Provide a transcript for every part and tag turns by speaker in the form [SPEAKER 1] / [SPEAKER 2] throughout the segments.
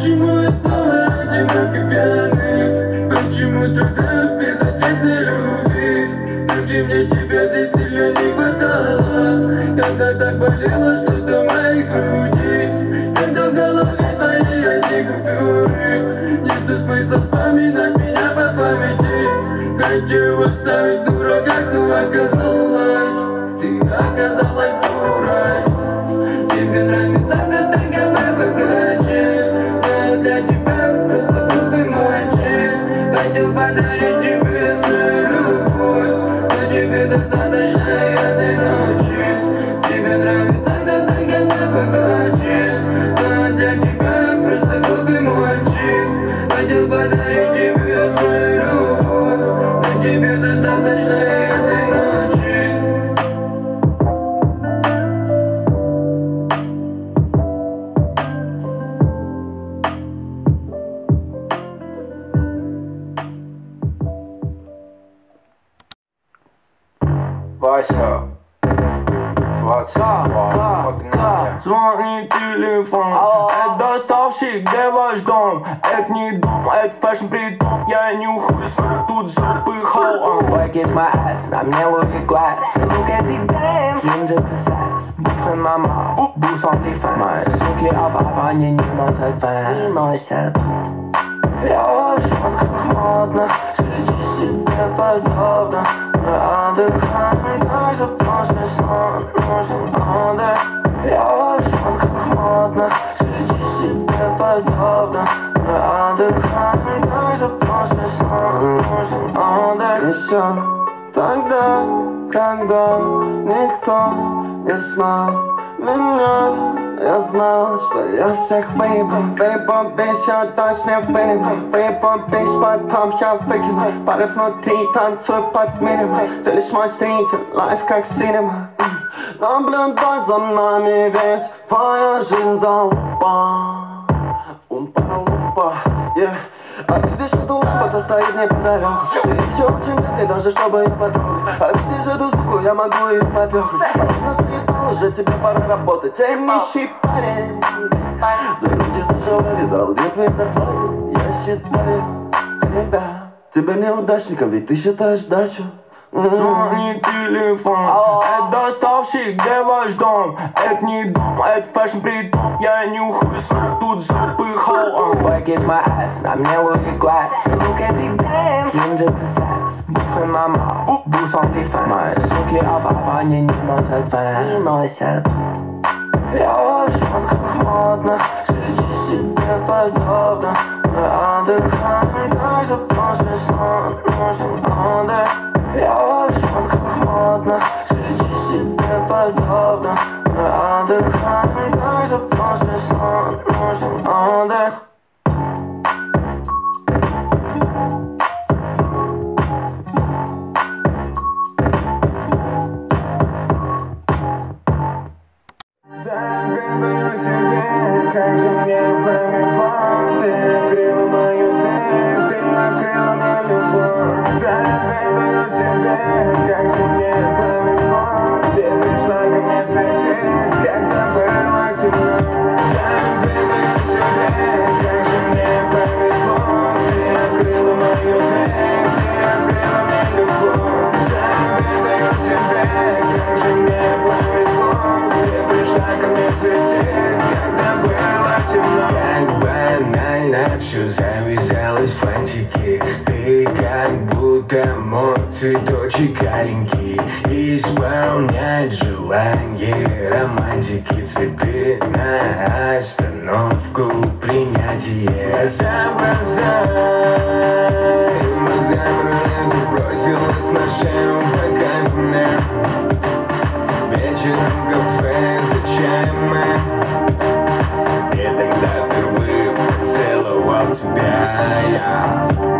[SPEAKER 1] Почему я снова одинок и пьяный? Почему страдаю без ответной любви? Включи мне тебя здесь сильно не хватало Когда так болело что-то в моей груди Когда в голове твои одни купюры Нету смысла вспоминать меня по памяти Хочу оставить дурака, но оказалось
[SPEAKER 2] пыхал
[SPEAKER 3] Boy, kiss my ass, на мне Louis Glass. Look at the dance, с ним же ты секс Буф и мама, бус on the fans. Мои суки auf Аване не носят фэн Не носят Я в шмотках модных Среди себе подобных Мы отдыхаем Так что после сна нужен отдых Я в шмотках модных Среди себе подобных Мы отдыхаем Так что после сна нужен отдых
[SPEAKER 4] Еще тогда, когда никто не знал меня Я знал, что я всех выебал Выебал весь, я точно вынебал Выебал весь, потом я выкину Пары внутри, танцую под минимум Ты лишь мой зритель, лайф как синема Наблюдай за нами, ведь твоя жизнь залупа стоит неподалеку Ты еще очень бедный, даже чтобы ее потрогать. А видишь эту суку, я могу ее попёркать Ладно, заебал, уже тебе пора работать. Эй, нищий парень. За руки сначала видал, где твои зарплаты? Я считаю тебя. Тебя неудачником, ведь ты считаешь дачу М.
[SPEAKER 2] Звонит телефон Это доставщик, где ваш дом? Это не дом, это фэшн притом Я нюхаю свой тут же пыхал.
[SPEAKER 3] Boy, kiss my ass, на мне Louis Glass. Look at the dance, с ним же ты секс Буф и мама, бус on the fans Мои суки auf Аване не носят фэн Не носят. Я в шмотках модных Среди себе подобных Мы отдыхаем что после сна. Нужен отдых Я в шмотках модных Среди себе подобных Мы отдыхаем что после сна нужен отдых
[SPEAKER 5] будто мой цветочек аленький Исполнять желание романтики Цветы на остановку принятия Забросай Мазам рулетку бросилась на шею кайфу Вечером в кафе за чаем мы? И тогда впервые поцеловал тебя я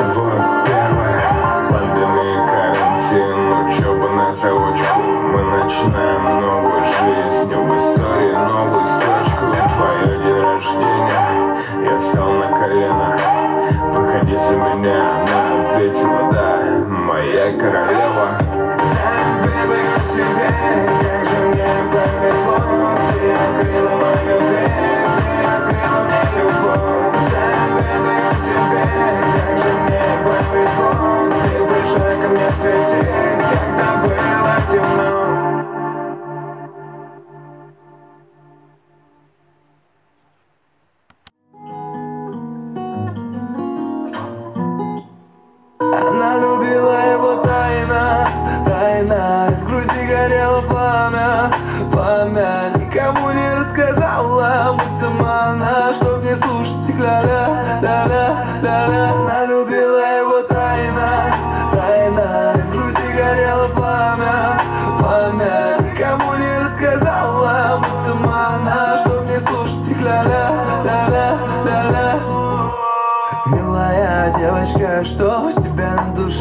[SPEAKER 2] тобой первое Пандемия, карантин, учеба на заочку. Мы начинаем новую жизнь. В истории новую строчку. Твое день рождения. Я стал на колено. Выходи за
[SPEAKER 5] меня. Она ответила да Моя королева
[SPEAKER 2] Baby, к yeah.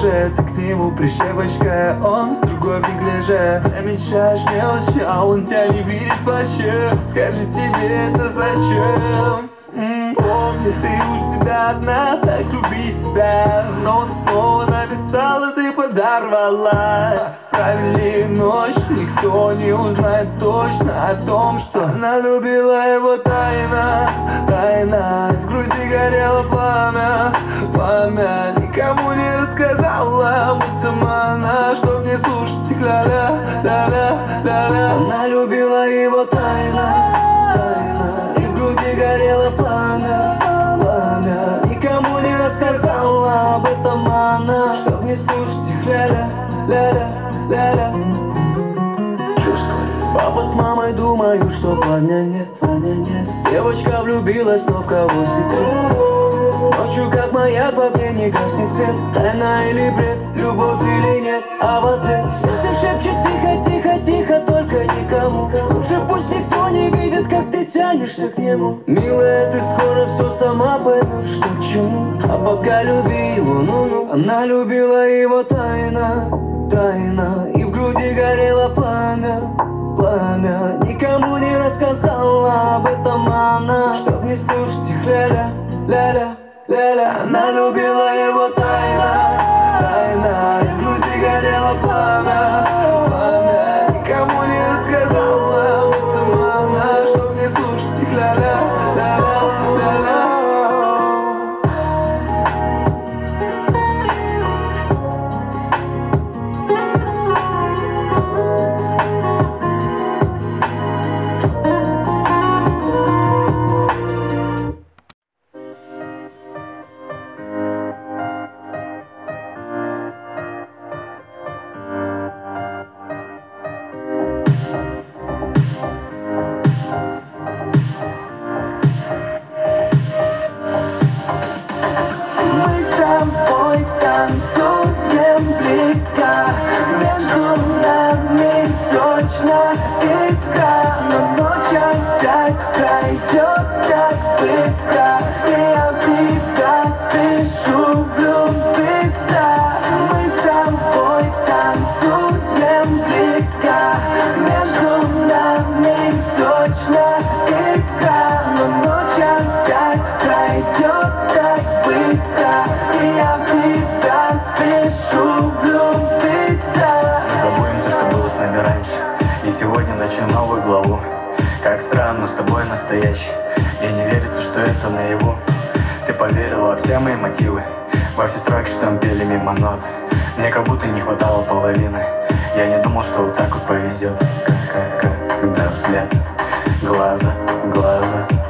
[SPEAKER 2] Душе? Ты к нему прищепочка, он с другой в неглиже Замечаешь мелочи, а он тебя не видит вообще. Скажи тебе это зачем? Помни, ты у себя одна, так люби себя. Но он снова написал, и ты подорвалась. Провели ночь, никто не узнает точно о том, что Она любила его тайно, тайно В груди горело пламя влюбилась, но в кого секрет? Ночью, как маяк, в огне не гаснет свет Тайна или бред, любовь или нет. А в ответ сердце шепчет тихо, тихо, тихо Только никому. Лучше пусть никто не видит, как ты тянешься к нему. Милая, ты скоро все сама поймешь, что к чему. А пока люби его, ну-ну. Она любила его тайно, тайно. И в груди горело пламя пламя. Никому не рассказала ля-ля, ля-ля, ля-ля Она любила его спешу влюбиться
[SPEAKER 6] Забудем то, что было с нами раньше. И сегодня начнем новую главу. Как странно, с тобой настоящий. И не верится, что это наяву. Ты поверила во все мои мотивы. Во все строки, что мы пели мимо нот. Мне как будто не хватало половины. Я не думал, что вот так вот повезет. Как, как, когда взгляд. Глаза, глаза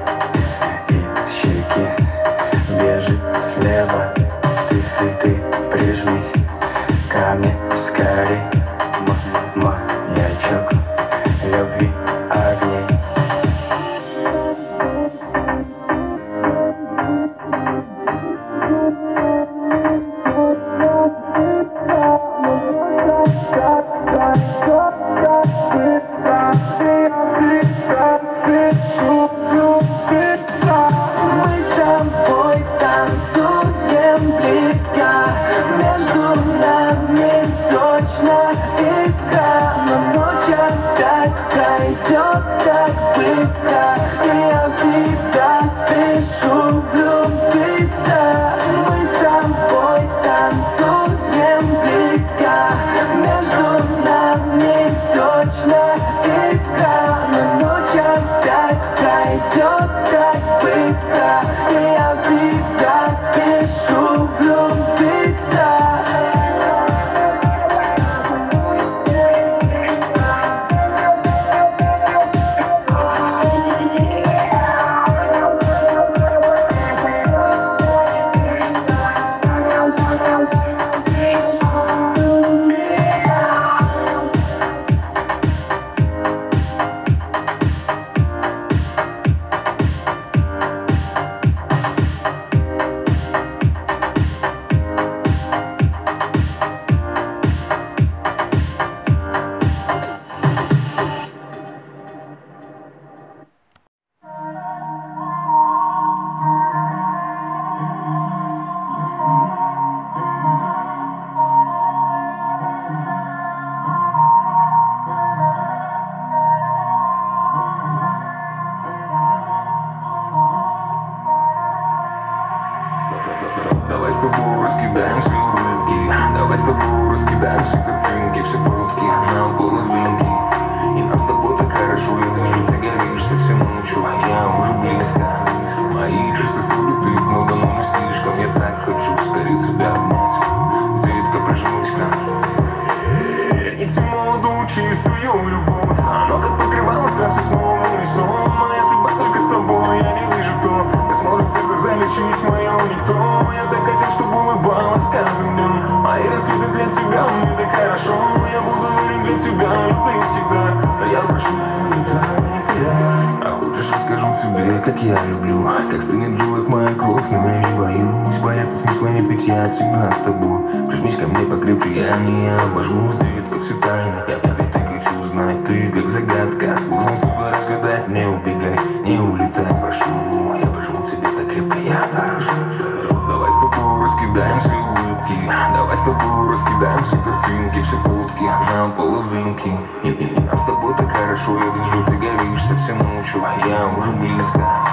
[SPEAKER 1] как я люблю Как стынет в моя кровь, но я не боюсь Бояться смысла нет, ведь я всегда с тобой. Прижмись ко мне покрепче, я не обожмусь Детка, все тайны, я, ведь так хочу узнать Ты как загадка, сложно судьбу разгадать Не убегай, не улетай, прошу. Я прижму тебя так крепко, я дорожу. Давай с тобой раскидаем все улыбки Давай с тобой раскидаем все картинки Все фотки на половинки. И, нам с тобой так хорошо Я вижу, ты горишь совсем ночью Я уже близко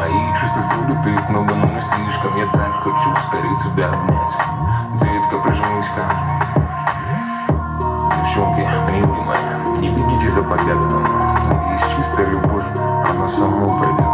[SPEAKER 1] Мои чувства их много, но не слишком. Я так хочу скорее тебя обнять. Детка, прижмись-ка Девчонки, милые мои, не бегите за богатством. Есть чистая любовь, она само придет